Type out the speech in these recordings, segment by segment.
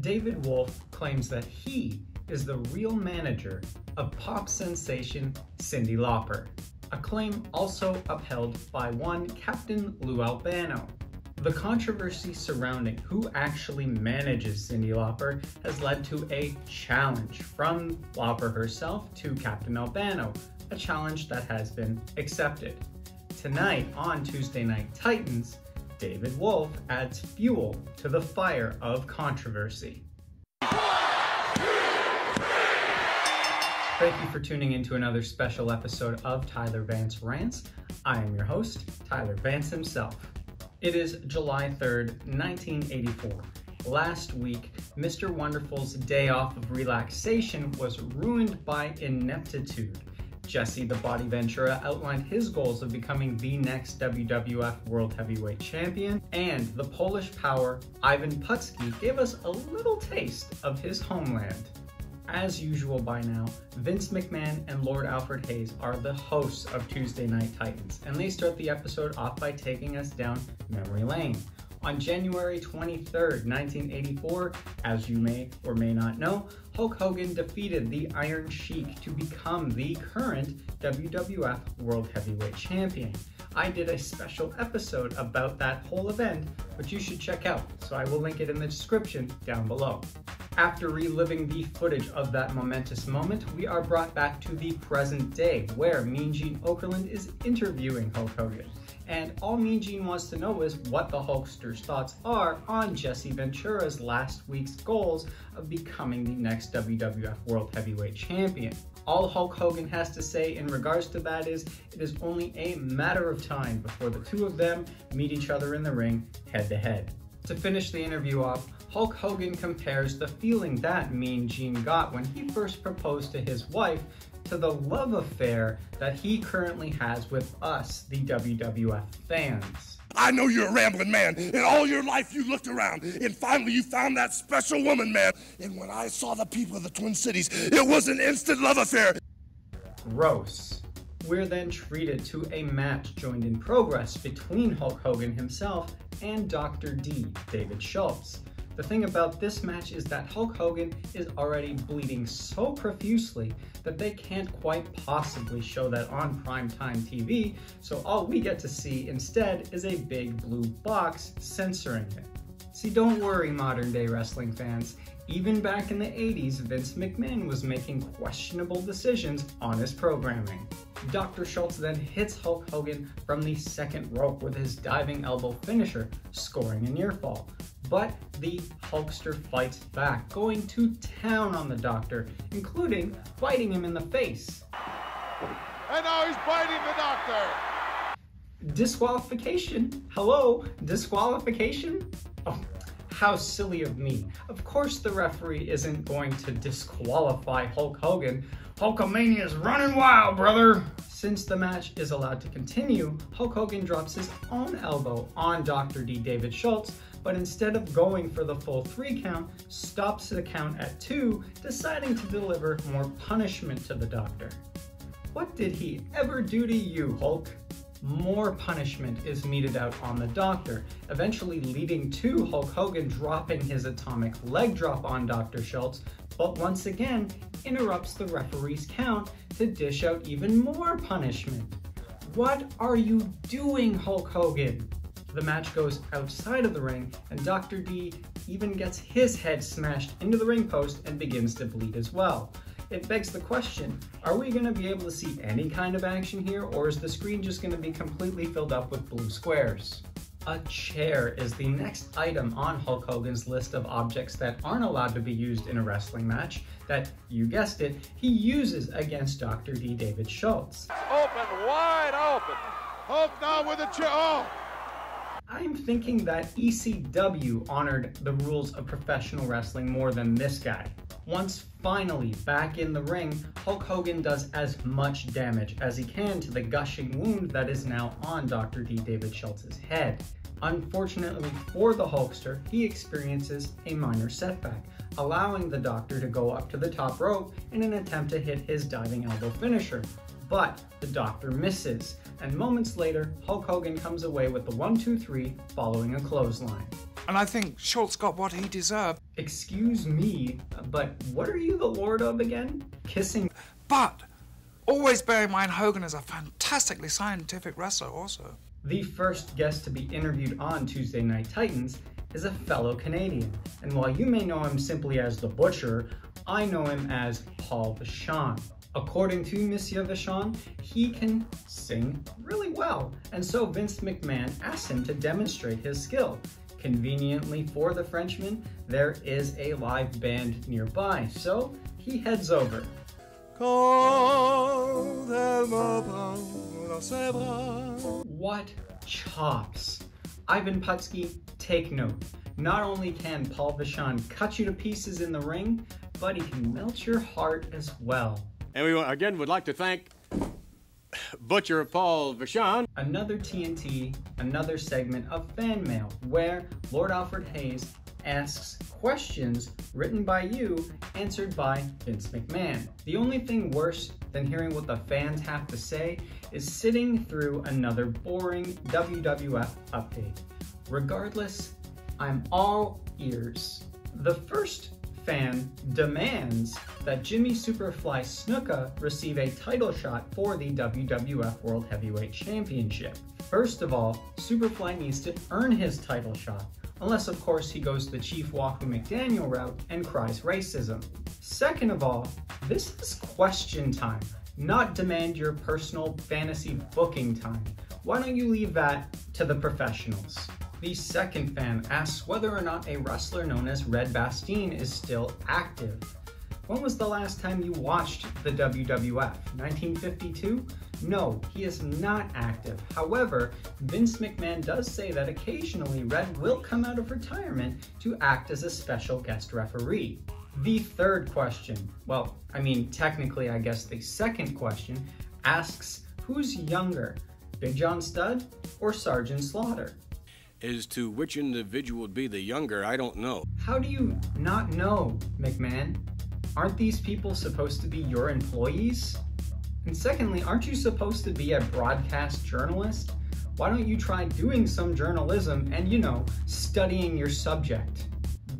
David Wolff claims that he is the real manager of pop sensation Cyndi Lauper, a claim also upheld by one Captain Lou Albano. The controversy surrounding who actually manages Cyndi Lauper has led to a challenge from Lauper herself to Captain Albano, a challenge that has been accepted. Tonight on Tuesday Night Titans, David Wolff adds fuel to the fire of controversy. Thank you for tuning in to another special episode of Tyler Vance Rants. I am your host, Tyler Vance himself. It is July 3rd, 1984. Last week, Mr. Wonderful's day off of relaxation was ruined by ineptitude. Jesse the Body Ventura outlined his goals of becoming the next WWF World Heavyweight Champion, and the Polish power Ivan Putski gave us a little taste of his homeland. As usual by now, Vince McMahon and Lord Alfred Hayes are the hosts of Tuesday Night Titans, and they start the episode off by taking us down memory lane. On January 23rd, 1984, as you may or may not know, Hulk Hogan defeated the Iron Sheik to become the current WWF World Heavyweight Champion. I did a special episode about that whole event, which you should check out, so I will link it in the description down below. After reliving the footage of that momentous moment, we are brought back to the present day, where Mean Gene Okerlund is interviewing Hulk Hogan. And all Mean Gene wants to know is what the Hulkster's thoughts are on Jesse Ventura's last week's goals of becoming the next WWF World Heavyweight Champion. All Hulk Hogan has to say in regards to that is it is only a matter of time before the two of them meet each other in the ring head to head. To finish the interview off, Hulk Hogan compares the feeling that Mean Gene got when he first proposed to his wife to the love affair that he currently has with us, the WWF fans. I know you're a rambling man, and all your life you looked around, and finally you found that special woman, man. And when I saw the people of the Twin Cities, it was an instant love affair. Gross. We're then treated to a match joined in progress between Hulk Hogan himself and Dr. D, David Schultz. The thing about this match is that Hulk Hogan is already bleeding so profusely that they can't quite possibly show that on primetime TV, so all we get to see instead is a big blue box censoring it. See, don't worry, modern day wrestling fans. Even back in the 80s, Vince McMahon was making questionable decisions on his programming. Dr. Schultz then hits Hulk Hogan from the second rope with his diving elbow finisher, scoring a near fall. But the Hulkster fights back, going to town on the Doctor, including biting him in the face. And now he's biting the Doctor! Disqualification? Hello? Disqualification? Oh, how silly of me. Of course the referee isn't going to disqualify Hulk Hogan. Hulkamania is running wild, brother! Since the match is allowed to continue, Hulk Hogan drops his own elbow on Dr. D. David Schultz, but instead of going for the full three count, stops the count at two, deciding to deliver more punishment to the doctor. What did he ever do to you, Hulk? More punishment is meted out on the doctor, eventually leading to Hulk Hogan dropping his atomic leg drop on Dr. Schultz, but once again interrupts the referee's count to dish out even more punishment. What are you doing, Hulk Hogan? The match goes outside of the ring, and Dr. D even gets his head smashed into the ring post and begins to bleed as well. It begs the question, are we going to be able to see any kind of action here, or is the screen just going to be completely filled up with blue squares? A chair is the next item on Hulk Hogan's list of objects that aren't allowed to be used in a wrestling match that, you guessed it, he uses against Dr. D. David Schultz. Open, wide open. Hulk now with a chair. Oh! I'm thinking that ECW honored the rules of professional wrestling more than this guy. Once finally back in the ring, Hulk Hogan does as much damage as he can to the gushing wound that is now on Dr. D. David Schultz's head. Unfortunately for the Hulkster, he experiences a minor setback, allowing the doctor to go up to the top rope in an attempt to hit his diving elbow finisher. But the doctor misses, and moments later, Hulk Hogan comes away with the 1-2-3 following a clothesline. And I think Schultz got what he deserved. Excuse me, but what are you the lord of again? Kissing. But always bear in mind Hogan is a fantastically scientific wrestler also. The first guest to be interviewed on Tuesday Night Titans is a fellow Canadian, and while you may know him simply as The Butcher, I know him as Paul Vachon. According to Monsieur Vachon, he can sing really well, and so Vince McMahon asked him to demonstrate his skill. Conveniently for the Frenchman, there is a live band nearby, so he heads over. What chops! Ivan Putski, take note. Not only can Paul Vachon cut you to pieces in the ring, but he can melt your heart as well. And we again would like to thank Butcher Paul Vachon. Another TNT, another segment of fan mail where Lord Alfred Hayes asks questions written by you, answered by Vince McMahon. The only thing worse than hearing what the fans have to say is sitting through another boring WWF update. Regardless, I'm all ears. The first fan demands that Jimmy Superfly Snuka receive a title shot for the WWF World Heavyweight Championship. First of all, Superfly needs to earn his title shot, unless of course he goes the Chief Wahoo McDaniel route and cries racism. Second of all, this is question time, not demand your personal fantasy booking time. Why don't you leave that to the professionals? The second fan asks whether or not a wrestler known as Red Bastien is still active. When was the last time you watched the WWF? 1952? No, he is not active. However, Vince McMahon does say that occasionally Red will come out of retirement to act as a special guest referee. The third question, well, I mean, technically, I guess the second question, asks who's younger, Big John Studd or Sergeant Slaughter? As to which individual would be the younger, I don't know. How do you not know, McMahon? Aren't these people supposed to be your employees? And secondly, aren't you supposed to be a broadcast journalist? Why don't you try doing some journalism and, you know, studying your subject?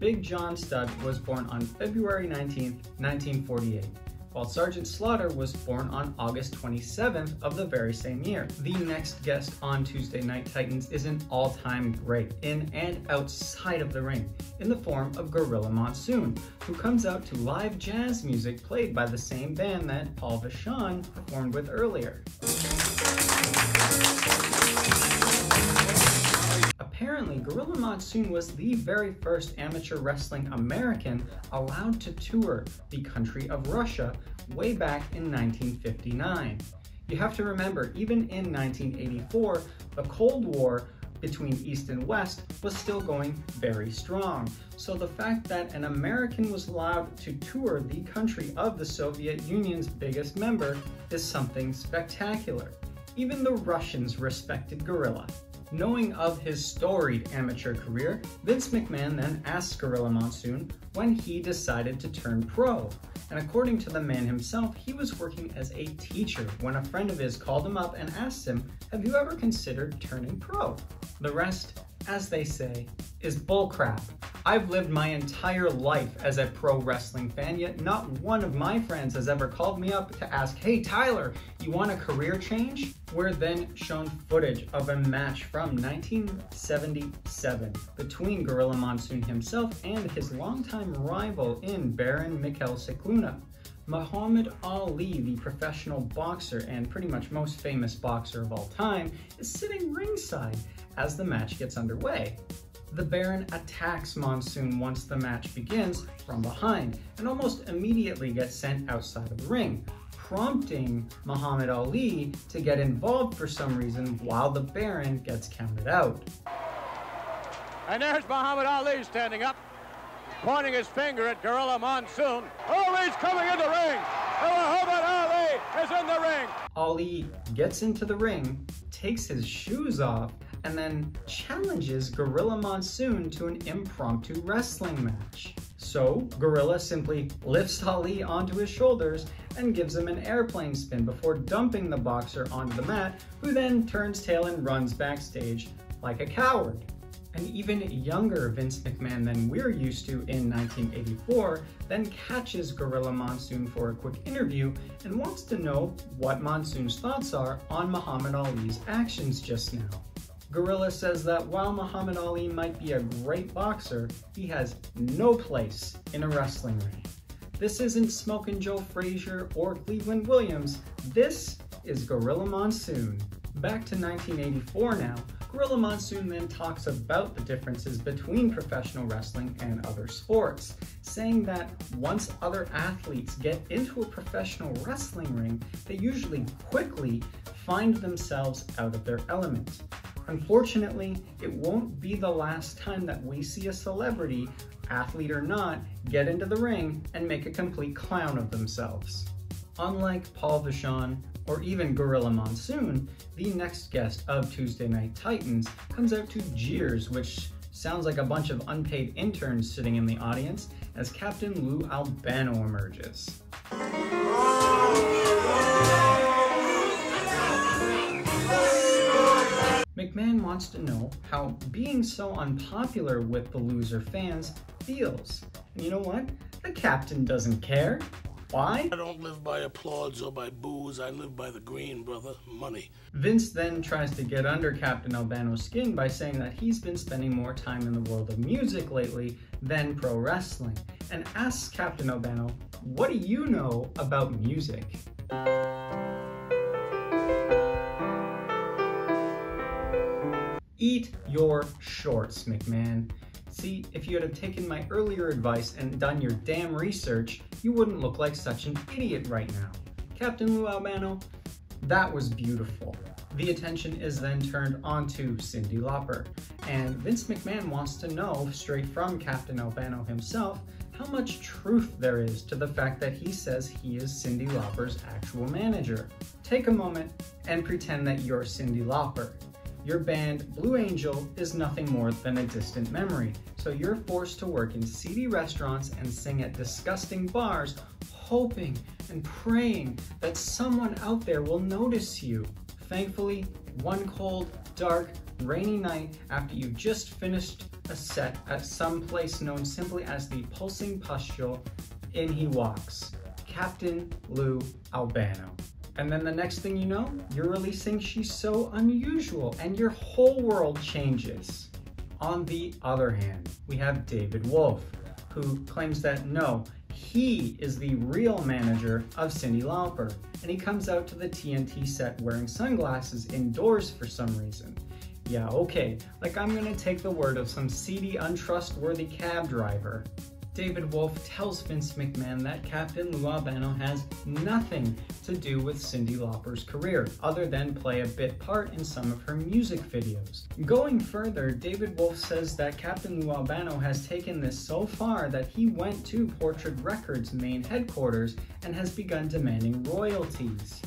Big John Studd was born on February 19, 1948 while Sergeant Slaughter was born on August 27th of the very same year. The next guest on Tuesday Night Titans is an all-time great in and outside of the ring in the form of Gorilla Monsoon, who comes out to live jazz music played by the same band that Paul Vachon performed with earlier. Apparently, Gorilla Monsoon was the very first amateur wrestling American allowed to tour the country of Russia way back in 1959. You have to remember, even in 1984, the Cold War between East and West was still going very strong. So the fact that an American was allowed to tour the country of the Soviet Union's biggest member is something spectacular. Even the Russians respected Gorilla. Knowing of his storied amateur career, Vince McMahon then asked Gorilla Monsoon when he decided to turn pro. And according to the man himself, he was working as a teacher when a friend of his called him up and asked him, Have you ever considered turning pro? The rest, as they say, is bullcrap. I've lived my entire life as a pro wrestling fan, yet not one of my friends has ever called me up to ask, Hey Tyler, you want a career change? We're then shown footage of a match from 1977 between Gorilla Monsoon himself and his longtime rival in Baron Mikel Scicluna. Muhammad Ali, the professional boxer and pretty much most famous boxer of all time, is sitting ringside as the match gets underway. The Baron attacks Monsoon once the match begins from behind and almost immediately gets sent outside of the ring, prompting Muhammad Ali to get involved for some reason while the Baron gets counted out. And there's Muhammad Ali standing up, pointing his finger at Gorilla Monsoon. Oh, he's coming in the ring! Muhammad Ali is in the ring! Ali gets into the ring, takes his shoes off, and then challenges Gorilla Monsoon to an impromptu wrestling match. So Gorilla simply lifts Ali onto his shoulders and gives him an airplane spin before dumping the boxer onto the mat, who then turns tail and runs backstage like a coward. An even younger Vince McMahon than we're used to in 1984 then catches Gorilla Monsoon for a quick interview and wants to know what Monsoon's thoughts are on Muhammad Ali's actions just now. Gorilla says that while Muhammad Ali might be a great boxer, he has no place in a wrestling ring. This isn't Smokin' Joe Frazier or Cleveland Williams, this is Gorilla Monsoon. Back to 1984 now, Gorilla Monsoon then talks about the differences between professional wrestling and other sports, saying that once other athletes get into a professional wrestling ring, they usually quickly find themselves out of their element. Unfortunately, it won't be the last time that we see a celebrity, athlete or not, get into the ring and make a complete clown of themselves. Unlike Paul Vachon or even Gorilla Monsoon, the next guest of Tuesday Night Titans comes out to jeers, which sounds like a bunch of unpaid interns sitting in the audience, as Captain Lou Albano emerges. Wants to know how being so unpopular with the loser fans feels. And you know what? The captain doesn't care. Why? I don't live by applause or by booze. I live by the green, brother. Money. Vince then tries to get under Captain Albano's skin by saying that he's been spending more time in the world of music lately than pro wrestling, and asks Captain Albano, What do you know about music? Eat your shorts, McMahon. See, if you had taken my earlier advice and done your damn research, you wouldn't look like such an idiot right now. Captain Lou Albano, that was beautiful. The attention is then turned onto Cyndi Lauper, and Vince McMahon wants to know, straight from Captain Albano himself, how much truth there is to the fact that he says he is Cyndi Lauper's actual manager. Take a moment and pretend that you're Cyndi Lauper. Your band, Blue Angel, is nothing more than a distant memory, so you're forced to work in seedy restaurants and sing at disgusting bars, hoping and praying that someone out there will notice you. Thankfully, one cold, dark, rainy night after you've just finished a set at some place known simply as the Pulsing Pustule, in he walks, Captain Lou Albano. And then the next thing you know, you're releasing She's So Unusual and your whole world changes. On the other hand, we have David Wolff, who claims that no, he is the real manager of Cyndi Lauper, and he comes out to the TNT set wearing sunglasses indoors for some reason. Yeah, okay, like I'm gonna take the word of some seedy, untrustworthy cab driver. David Wolff tells Vince McMahon that Captain Lou Albano has nothing to do with Cyndi Lauper's career, other than play a bit part in some of her music videos. Going further, David Wolff says that Captain Lou Albano has taken this so far that he went to Portrait Records' main headquarters and has begun demanding royalties.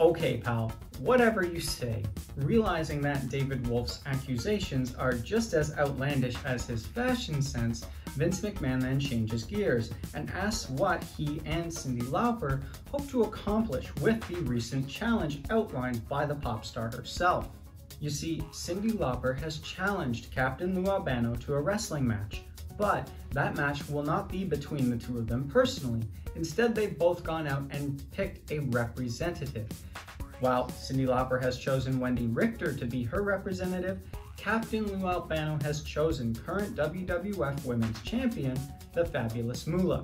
Okay, pal, whatever you say. Realizing that David Wolff's accusations are just as outlandish as his fashion sense, Vince McMahon then changes gears and asks what he and Cyndi Lauper hope to accomplish with the recent challenge outlined by the pop star herself. You see, Cyndi Lauper has challenged Captain Lou Albano to a wrestling match, but that match will not be between the two of them personally. Instead, they've both gone out and picked a representative. While Cyndi Lauper has chosen Wendi Richter to be her representative, Captain Lou Albano has chosen current WWF Women's Champion, the Fabulous Moolah.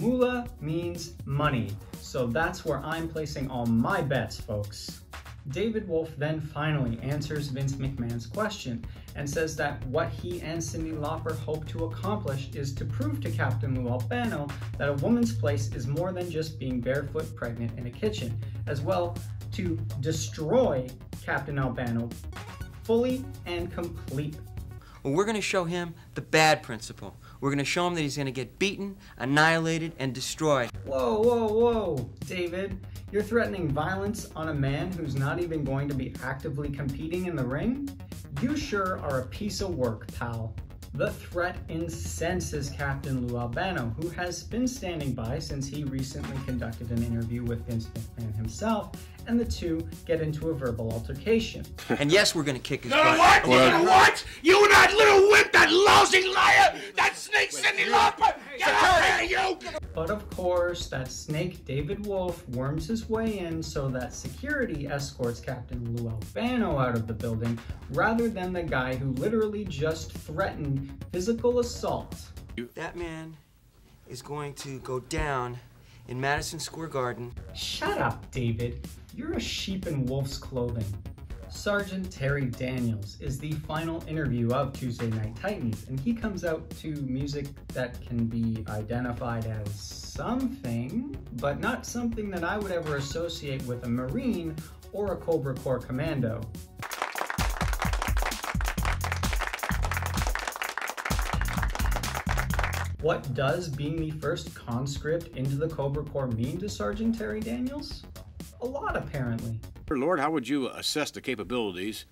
Moolah means money, so that's where I'm placing all my bets, folks. David Wolff then finally answers Vince McMahon's question and says that what he and Cyndi Lauper hope to accomplish is to prove to Captain Lou Albano that a woman's place is more than just being barefoot pregnant in a kitchen, as well to destroy Captain Albano fully and complete. Well, we're going to show him the bad principle. We're going to show him that he's going to get beaten, annihilated, and destroyed. Whoa, whoa, whoa, David. You're threatening violence on a man who's not even going to be actively competing in the ring? You sure are a piece of work, pal. The threat incenses Captain Lou Albano, who has been standing by since he recently conducted an interview with Vince McMahon himself, and the two get into a verbal altercation. And yes, we're gonna kick his You know butt. what? You know what? You and that little wimp, that lousy liar, that snake Cyndi Lauper! Get out of here, you! But of course, that snake David Wolff worms his way in so that security escorts Captain Lou Albano out of the building rather than the guy who literally just threatened physical assault. That man is going to go down in Madison Square Garden. Shut up, David. You're a sheep in wolf's clothing. Sergeant Terry Daniels is the final interview of Tuesday Night Titans, and he comes out to music that can be identified as something, but not something that I would ever associate with a Marine or a Cobra Corps commando. What does being the first conscript into the Cobra Corps mean to Sergeant Terry Daniels? A lot, apparently. Lord, how would you assess the capabilities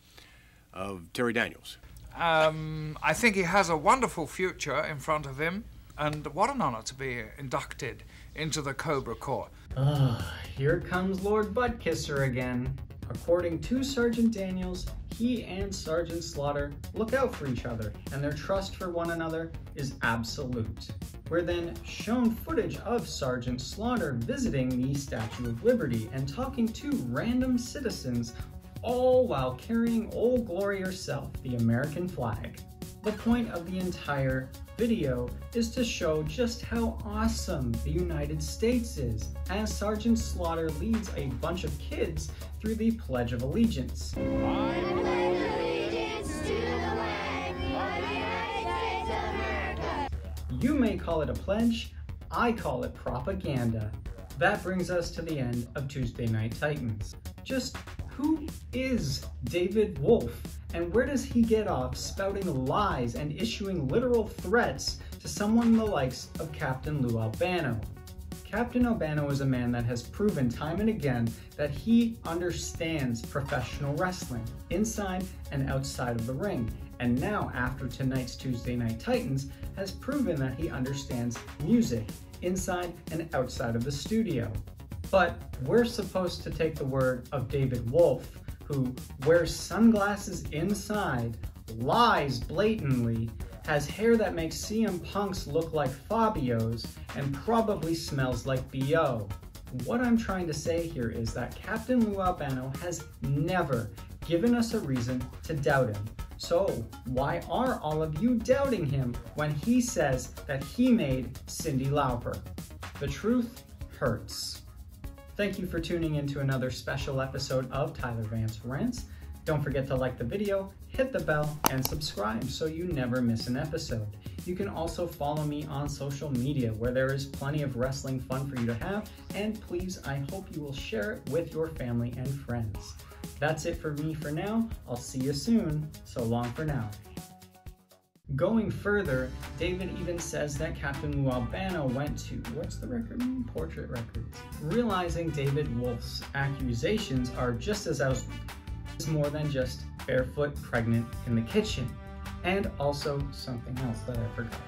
of Terry Daniels? Um, I think he has a wonderful future in front of him, and what an honor to be inducted into the Cobra Corps. Ugh, here comes Lord Buttkisser again. According to Sergeant Daniels, he and Sergeant Slaughter look out for each other, and their trust for one another is absolute. We're then shown footage of Sergeant Slaughter visiting the Statue of Liberty and talking to random citizens, all while carrying Old Glory herself, the American flag. The point of the entire video is to show just how awesome the United States is, as Sergeant Slaughter leads a bunch of kids through the Pledge of Allegiance. You may call it a pledge, I call it propaganda. That brings us to the end of Tuesday Night Titans. Just who is David Wolff, and where does he get off spouting lies and issuing literal threats to someone the likes of Captain Lou Albano? Captain Albano is a man that has proven time and again that he understands professional wrestling, inside and outside of the ring, and now after tonight's Tuesday Night Titans has proven that he understands music, inside and outside of the studio. But we're supposed to take the word of David Wolff, who wears sunglasses inside, lies blatantly, has hair that makes CM Punk's look like Fabio's, and probably smells like BO. What I'm trying to say here is that Captain Lou Albano has never given us a reason to doubt him. So, why are all of you doubting him when he says that he made Cyndi Lauper? The truth hurts. Thank you for tuning in to another special episode of Tyler Vance Rants. Don't forget to like the video, hit the bell, and subscribe so you never miss an episode. You can also follow me on social media where there is plenty of wrestling fun for you to have, and please, I hope you will share it with your family and friends. That's it for me for now. I'll see you soon. So long for now. Going further, David even says that Captain Lou Albano went to, what's the record? Portrait Records. Realizing David Wolff's accusations are just as out more than just barefoot pregnant in the kitchen. And also something else that I forgot.